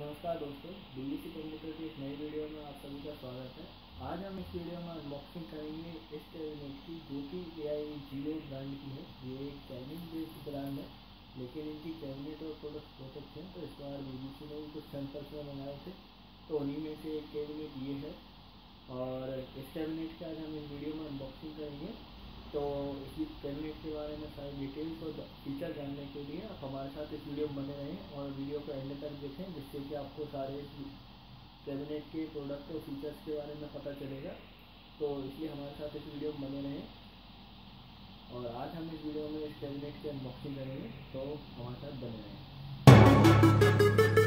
नमस्कार दोस्तों, दिल्ली से कंप्यूटर की एक नई वीडियो में आप सभी का स्वागत है। आज हम इस वीडियो में अनबॉक्सिंग करेंगे इस कैबिनेट की, जो कि ए आई ज़ीरो ब्रांड की है। ये एक चाइनीज़ बेस्ड ब्रांड है, लेकिन इनकी कैबिनेट और प्रोडक्ट्स बहुत अच्छे हैं तो इस बार बीबीसी ने भी कुछ सैंपल्स में मंगाए थे। तो उन्हीं में से एक कैबिनेट ये है, और इस कैबिनेट की आज हम इस वीडियो में अनबॉक्सिंग करेंगे। तो इसी कैबिनेट के बारे में सारी डिटेल्स और फीचर जानने के लिए आप हमारे साथ इस वीडियो में बने रहें और वीडियो एंड तक देखें, जिससे कि आपको सारे कैबिनेट के प्रोडक्ट और फीचर्स के बारे में पता चलेगा। तो इसलिए हमारे साथ इस वीडियो में बने रहें। और आज हम इस वीडियो में इस कैबिनेट की अनबॉक्सिंग करेंगे। तो हमारे साथ बने रहें।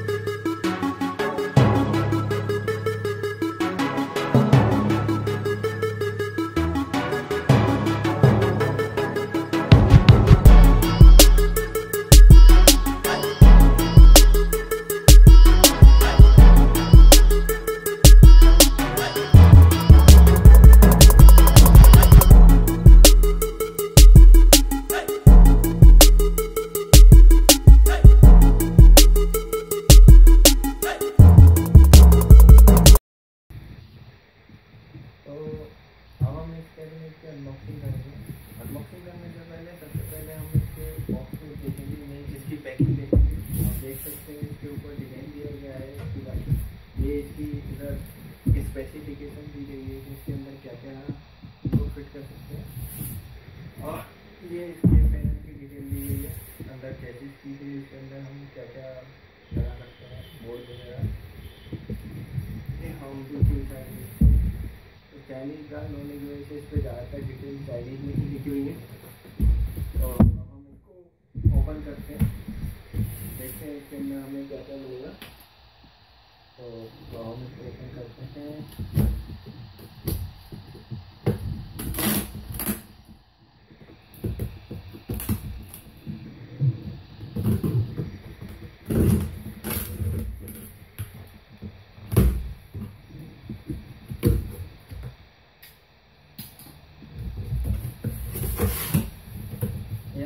स्पेसिफिकेशन दी गई है कि इसके अंदर क्या क्या लोग फिट कर सकते हैं। और ये इसके पैनल की डिटेल दी गई है, अंदर चैसिस की गई इसके अंदर हम क्या क्या लगा सकते हैं बोर्ड वगैरह। ये हम बिल्कुल चाहिए तो चाइनीज़ ब्रांड होने की वजह से इस पर ज़्यादातर डिटेल चाइनीज़ में ही लिखी हुई है। तो हम इसको ओपन करते हैं। देखते हैं इसके अंदर हमें क्या क्या मिलेगा। तो, तो हम इसको ओपन करते हैं।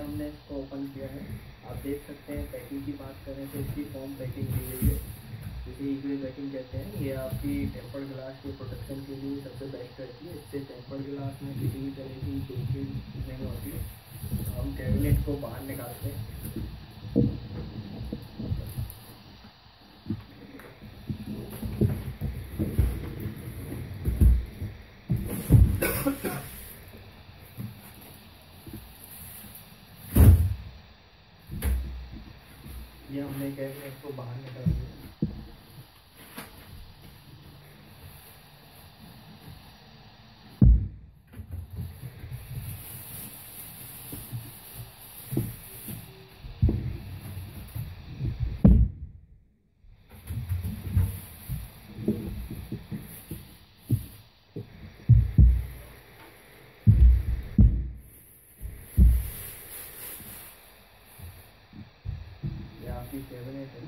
हमने इसको ओपन किया है। आप देख सकते हैं पैकिंग की बात करें तो इसकी फॉर्म पैकिंग की गई है। इसे ईगल पैकिंग कहते हैं। ये आपकी टेम्पर्ड ग्लास के प्रोटेक्शन के लिए सबसे बेस्ट रहती है। इससे टेम्पर्ड ग्लास में किसी भी तरह की कोई नहीं होती तो हम कैबिनेट को बाहर निकालते हैं। ये हमने कैबिनेट को बाहर निकाल दिया। आपकी कैबिनेट है।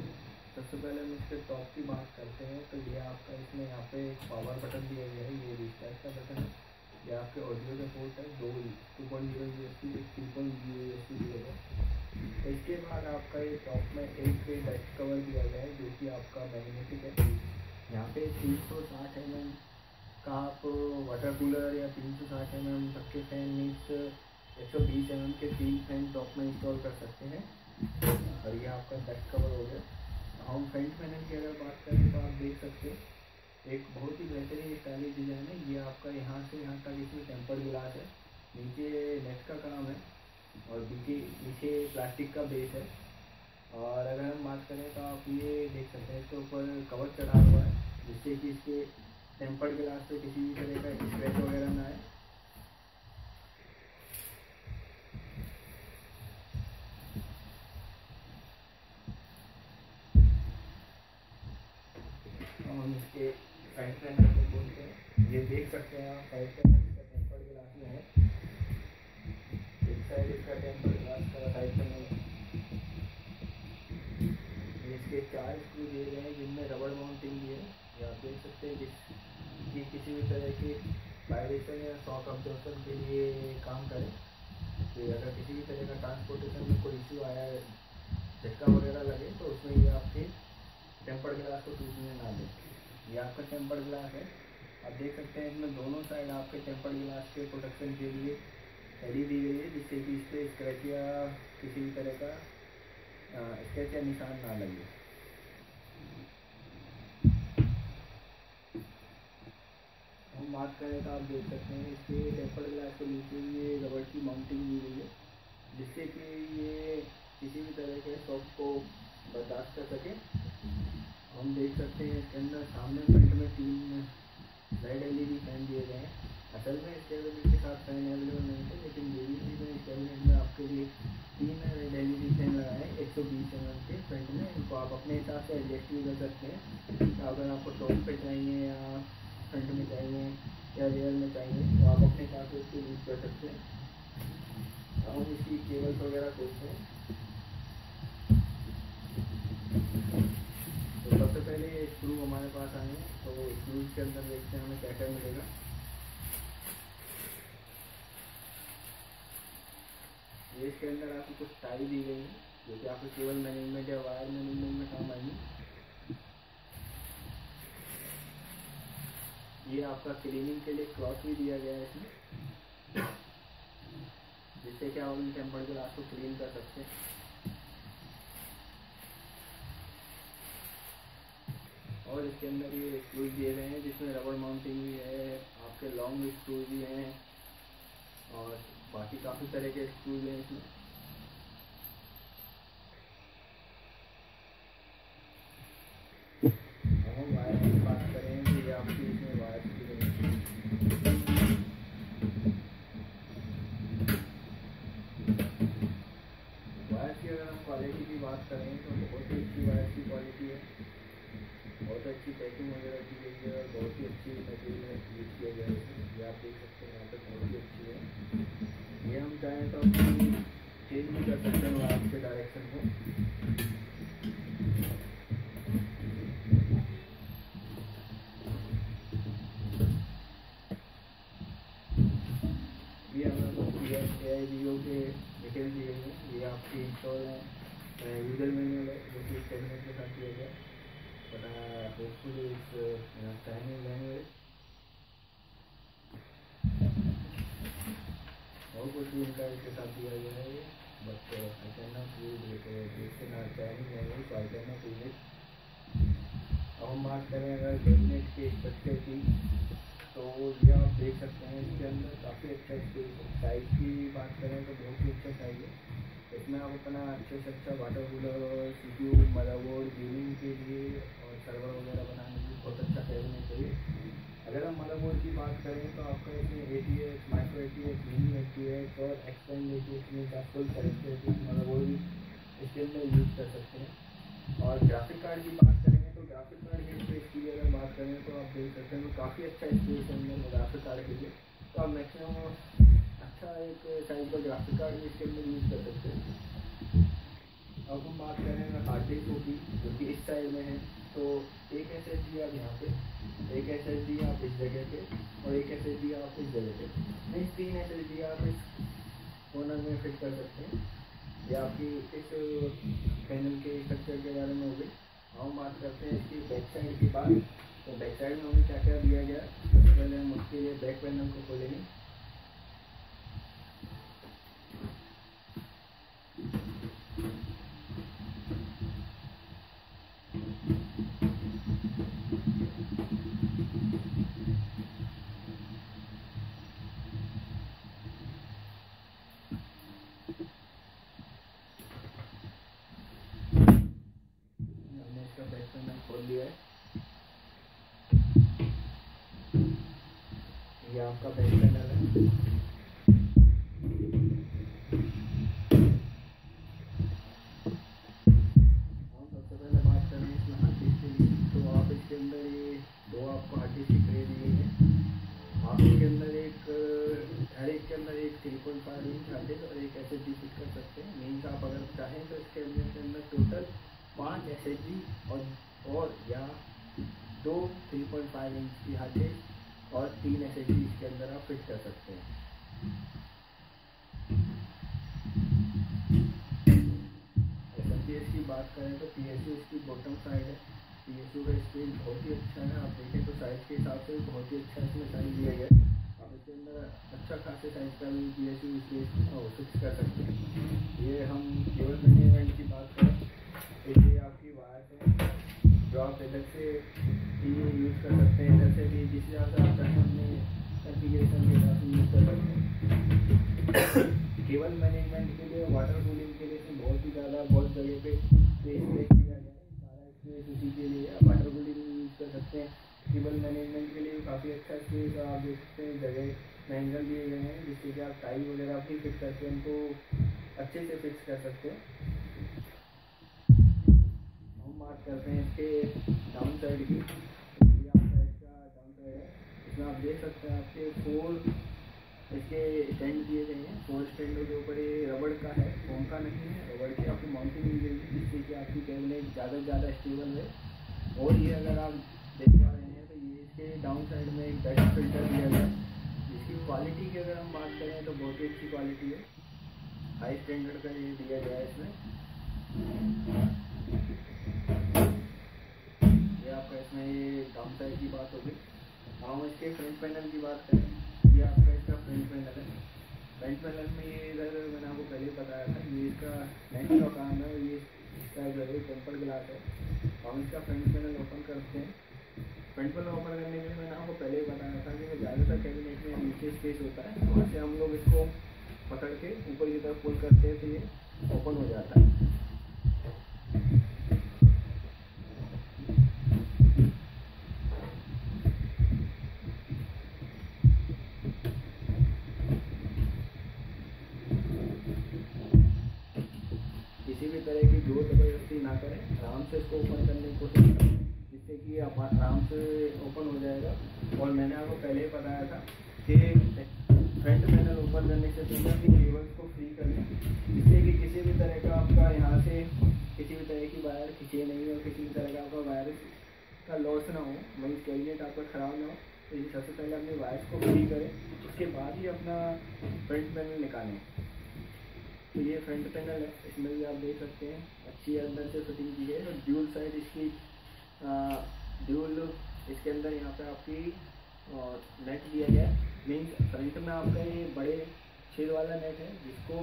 सबसे पहले हम इसके टॉप की बात करते हैं तो ये आपका इसमें यहाँ पे एक पावर बटन दिया गया है, ये रिस्टार्ट का बटन है। ये आपके ऑडियो का पोर्ट है, दो two point zero U S B एक थ्री पॉइंट ज़ीरो एस गया इसके बाद आपका ये टॉप में एक डस्ट कवर दिया गया है, जो कि आपका मैग्नेटिक है। यहाँ पे तीन सौ साठ एम एम का आप वाटर कूलर या तीन सौ साठ एम एम तक के फ़ैन मीन्स एक सौ बीस एम एम के तीन फ़ैन टॉप में इंस्टॉल कर सकते हैं। और ये आपका डस्ट कवर हो गया। हम फ्रंट पैनल की अगर बात करें तो आप देख सकते हैं, एक बहुत ही बेहतरीन स्टाइलिश डिज़ाइन है। ये आपका यहाँ से यहाँ तक इसमें टेम्पर्ड गिलास है। नीचे नेट का काम है और पीछे नीचे प्लास्टिक का बेस है। और अगर हम बात करें तो आप ये देख सकते हैं, इसके ऊपर कवर चढ़ा हुआ है, जिससे कि इसके टेम्पर्ड गिलास पे किसी भी तरह का स्क्रैच वगैरह ना आए हम इसके साइड पैनल को बोलते हैं ये देख सकते हैं आप साइड पैनल इसका टेम्पर्ड ग्लास में है। एक साइड इसका टेम्पर्ड ग्लास का साइड पैनल है। इसके चार स्क्रू दिए गए हैं, जिनमें रबड़ माउंटिंग भी है। ये आप देख सकते हैं जिस कि किसी भी तरह की वायरेशन या शॉक अब्जॉर्सन के लिए काम करे। कि अगर किसी भी तरह का ट्रांसपोर्टेशन में कोई इशू आया है, झटका वगैरह लगे तो उसमें ये आपके टेम्पर ग्लास को टूटने ना दें। ये आपका टेम्पर्ड ग्लास है। आप देख सकते हैं इसमें दोनों साइड आपके टेम्पर्ड ग्लास के प्रोटेक्शन के लिए एडी दी गई है, जिससे कि इस पर स्क्रैच या किसी भी तरह का स्क्रैच या निशान ना लगे। हम बात करें तो आप देख सकते हैं इसके टेम्पर्ड ग्लास के नीचे ये रबड़ की माउंटिंग दी गई है, जिससे कि ये किसी भी तरह के शॉक को बर्दाश्त कर सके। हम देख सकते हैं इसके अंदर सामने फ्रंट में तीन रेड एल ई फ़ैन दिए गए हैं। असल में इस कैबिनेट के साथ फ़ैन अवेलेबल नहीं थे, लेकिन डी में इस कैबिनेट में आपके लिए तीन रेड एल ई फ़ैन लगाए एक सौ बीस एम एम के फ्रंट में। इनको आप अपने हिसाब से एडजस्ट भी कर सकते हैं। अगर आपको टॉप पे चाहिए या फ्रंट में चाहिए या रेयर में चाहिए तो आप अपने हिसाब से इसको यूज़ कर सकते हैं। हम इसकी केबल्स वगैरह खोलते हैं तो सबसे पहले स्क्रू हमारे पास आए हैं तो स्क्रूज के अंदर देखते हैं हमें क्या क्या मिलेगा। ये इसके अंदर आपको कुछ टाई दी गई है, जो कि आपको केबल मैनेजमेंट या वायर मैनेजमेंट में काम आएँगी। ये आपका क्लीनिंग के लिए क्लॉथ भी दिया गया है इसमें। जिससे क्या आप अपने टेम्पर ग्लास को क्लीन कर सकते हैं। और इसके अंदर ये स्क्रूज दिए गए हैं, जिसमें रबड़ माउंटिंग भी है, आपके लॉन्ग स्क्रूज भी हैं और बाकी काफ़ी तरह के स्क्रूज हैं इसमें। वायर तो की अगर हम क्वालिटी की बात करें तो बहुत ही अच्छी वायर की क्वालिटी है। बहुत अच्छी पैकिंग वगैरह की गई है और बहुत ही अच्छी मटेरियल यूज़ किया गया है ये आप देख सकते हैं, यहाँ पे बहुत ही अच्छी है। ये हम चाहें तो चेंज भी कर सकते हैं वायर के डायरेक्शन को। ये के डिटेल दी गई है। ये आपकी इंस्टॉल है। यूज़र मैनुअल है जो कि कैबिनेट के साथ दिया गया but uh, hopefully it's uh, you know, Chinese language. और कुछ भी इनका इसके साथ दिया गया है but I can not use it it's in Chinese language so I can not use it अब हम बात करें अगर कैबिनेट के स्ट्रक्चर की तो ये आप देख सकते हैं इसके अंदर काफ़ी अच्छा है साइज़ की बात करें तो बहुत ही अच्छा साइज़ है इसमें आप अपना अच्छे से अच्छा water cooler C P U motherboard gaming के लिए और सर्वर वगैरह बनाने के लिए बहुत अच्छा कैबिनेट चाहिए। अगर हम मदरबोर्ड की बात करें तो आपका इसमें A T X micro A T X mini A T X और एक्सपेंड ए टी एच में फुल करेक्टर मदरबोर्ड इसके अंदर यूज़ कर सकते हैं। और ग्राफिक कार्ड की बात करेंगे तो ग्राफिक कार्ड के स्पेस की अगर बात करें तो आप देख सकते हैं तो काफ़ी अच्छा स्पेस है ग्राफिक कार्ड के लिए। तो आप मैक्सिमम एक साइज़ का ग्राफिक कार्ड भी इसके अंदर यूज़ कर सकते हैं। अब हम बात करें हार्ड डिस्क होगी जो कि इस साइड में है। तो एक एस एस डी आप यहाँ पे, एक एस एस डी आप इस जगह पे और एक एस एस डी आप इस जगह पे। नहीं तीन एस एस डी आप इस कॉर्नर में फिट कर सकते हैं। ये आपकी इस पैनल के स्ट्रक्चर के बारे में हो गई। हम बात करते हैं इसकी बैक साइड की बात। तो बैक साइड में हमें क्या क्या दिया गया सबसे पहले हम उसके लिए बैक पैनल को खोलेंगे। आपका बैक पैनल है। सकते हैं। की बात करें तो पी एस इसकी बॉटम साइड है। पी एस का स्पेस बहुत ही अच्छा है। आप देखें तो साइज़ के हिसाब से बहुत ही अच्छा इसमें साइज़ दिया गया है। आप इसके अंदर अच्छा खासे साइज़ का भी P S U space fix कर सकते हैं। ये हम केवल मैनेजमेंट की बात करें तो ये आपकी वायर है। जो आप इधर से यूज़ कर सकते हैं। इधर से भी जिस हिसाब से आप अपने एप्लीकेशन केवल मैनेजमेंट के लिए वाटर कूलिंग के लिए बहुत ही ज़्यादा बहुत जगह पे उसी के लिए वाटर कूलिंग यूज़ कर सकते हैं। केबल मैनेजमेंट के लिए काफ़ी अच्छा स्पेस आप देख सकते हैं जगह दिए गए हैं, जिससे कि आप वगैरह भी फिट करके उनको अच्छे से फिक्स कर सकते हैं। हम बात करते हैं इसके डाउन साइड की डाउन साइड है। इसमें आप देख सकते हैं आपके फोर इसके स्टैंड दिए गए हैं। फोर स्टैंडों के ऊपर ये रबड़ का है, फोम का नहीं है। रबड़ की आपको माउंटिंग गई है जिससे कि आपकी कैबिनेट ज़्यादा से ज़्यादा स्टेबल है और ये अगर आप देख पा रहे हैं तो ये इसके डाउन साइड में एक डस्ट फ़िल्टर दिया गया है। जिसकी क्वालिटी की अगर हम बात करें तो बहुत ही अच्छी क्वालिटी है। हाई स्टैंडर्ड का ये दिया गया है इसमें। ये आपका इसमें ये डाउन साइड की बात होगी। हम इसके फ्रंट पैनल की बात करें। फ्रंट पैनल में ये इधर मैंने आपको पहले बताया था, ये इसका नेट का काम है, ये इसका है टेम्पर ग्लास है। हम इसका फ्रंट पैनल ओपन करते हैं। फ्रंट पैनल ओपन करने के लिए मैंने आपको पहले बताया था कि ज़्यादातर कैबिनेट में नीचे स्पेस होता है वहाँ से हम लोग इसको पकड़ के ऊपर की तरफ़ पुल करते हैं तो ये ओपन हो जाता है। से इसको ओपन करने की कोशिश करें, जिससे कि आप आराम से ओपन हो जाएगा। और मैंने आपको पहले ही बताया था कि फ्रंट पैनल ओपन करने से पहले अपनी केबल्स को फ्री कर लें, जिससे कि किसी भी तरह का आपका यहाँ से किसी भी तरह की वायर खींचे नहीं और किसी भी तरह का आपका वायर का लॉस ना हो। वही कैबिनेट आपका ख़राब ना हो। तो सबसे पहले अपने वायर्स को फ्री करें, उसके बाद ही अपना फ्रंट पैनल निकालें। तो ये फ्रंट पैनल है इसमें भी आप देख सकते हैं। अच्छी अंदर से फिटिंग की है। और ड्यूल साइड इसकी ड्यूल इसके अंदर यहाँ पे आपकी नेट दिया गया मीन्स फ्रंट में आपका ये बड़े छेद वाला नेट है जिसको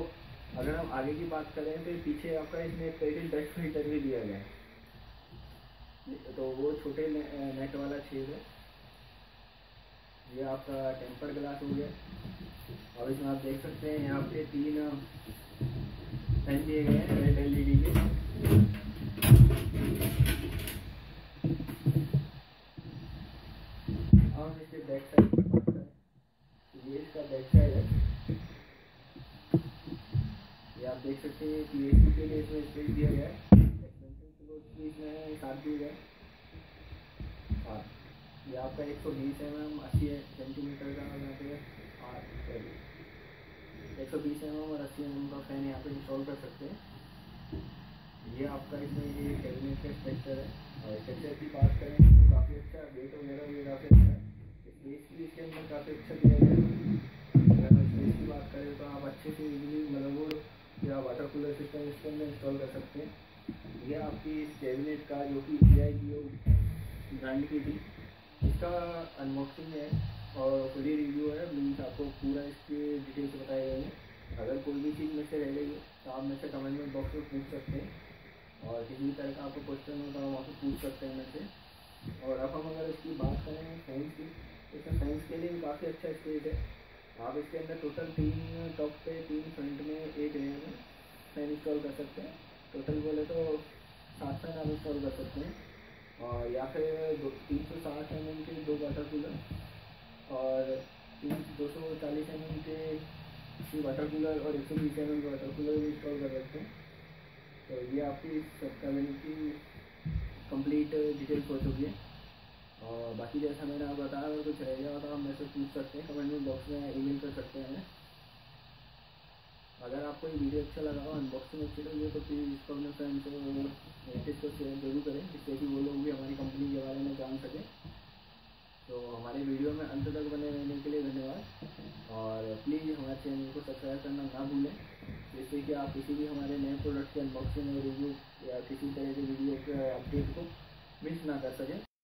अगर हम आगे की बात करें तो पीछे आपका इसमें पेरिल डस्ट फ़िल्टर भी दिया गया है। तो वो छोटे ने, नेट वाला छेद है। ये आपका टेम्पर ग्लास हो गया। और इसमें आप देख सकते हैं यहाँ पे तीन फ़ैन दिए गए हैं रेड एल ई के हम इसके बैक साइड ये इसका बैक साइड है ये आप देख सकते हैं कि ए के लिए इसमें स्पेस दिया गया है इसमें साथ दिए गए हाँ ये आपका एक सौ बीस एम एम अस्सी सेंटीमीटर का यहाँ पे एक सौ बीस एम एम और अस्सी एम एम का फ़ैन यहाँ पे इंस्टॉल कर सकते हैं। ये आपका इसमें ये कैबिनेट का स्ट्रक्चर है। और स्ट्रक्चर की बात करें तो काफ़ी अच्छा वेट वगैरह भी काफ़ी अच्छा है। स्पेस भी इसके अंदर काफ़ी अच्छा दिया गया है। अगर स्पेस की बात करें तो आप अच्छे से इजली मदरबोर्ड या वाटर कूलर सिस्टम इसके अंदर इंस्टॉल कर सकते हैं। ये आपकी इस कैबिनेट का जो कि जी आई ब्रांड की थी, इसका अनबॉक्सिंग है। और फुली रिव्यू है मीन्स आपको पूरा इसके डिटेल्स बताए गए हैं। अगर कोई भी चीज़ में से रह गई तो आप मेरे से कमेंट बॉक्स में पूछ सकते हैं। और किसी भी तरह का आपको क्वेश्चन हो तो आप वहाँ से पूछ सकते हैं मेरे से। और अब हम अगर इसकी बात करें साइंस की तो इसमें साइंस के लिए काफ़ी अच्छा स्पेस है। आप इसके अंदर टोटल तीन टॉप पे, तीन फ्रंट में एक रेयर में फ़ैन इंस्टॉल कर सकते हैं। टोटल बोले तो सात फ़ैन आप इंस्टॉल कर सकते हैं। और या फिर दो, तीन सौ साठ एम एम के दो वाटर कूलर और दो सौ चालीस एम एम के वाटर कूलर और एक सौ बीस एम एम के वाटर कूलर भी इंस्टॉल कर सकते हैं। तो ये आपकी कैबिनेट की कंप्लीट डिटेल्स हो चुकी है। और बाकी जैसा मैंने आप बताया, अगर कुछ रह गया तो आप मेरे से पूछ सकते हैं कमेंट बॉक्स में ईमेल कर सकते हैं अगर आपको ये वीडियो अच्छा लगा हो अनबॉक्सिंग अच्छी लगी हो तो प्लीज़ इसको अपने फ्रेंड्स और को शेयर ज़रूर करें, जिससे कि वो लोग भी हमारी कंपनी के बारे में जान सकें। हमारे वीडियो में अंत तक बने रहने के लिए धन्यवाद। और प्लीज़ हमारे चैनल को सब्सक्राइब करना ना भूलें। जिससे कि आप किसी भी हमारे नए प्रोडक्ट के अनबॉक्सिंग और रिव्यू या किसी तरह के वीडियो के अपडेट को मिस ना कर सके।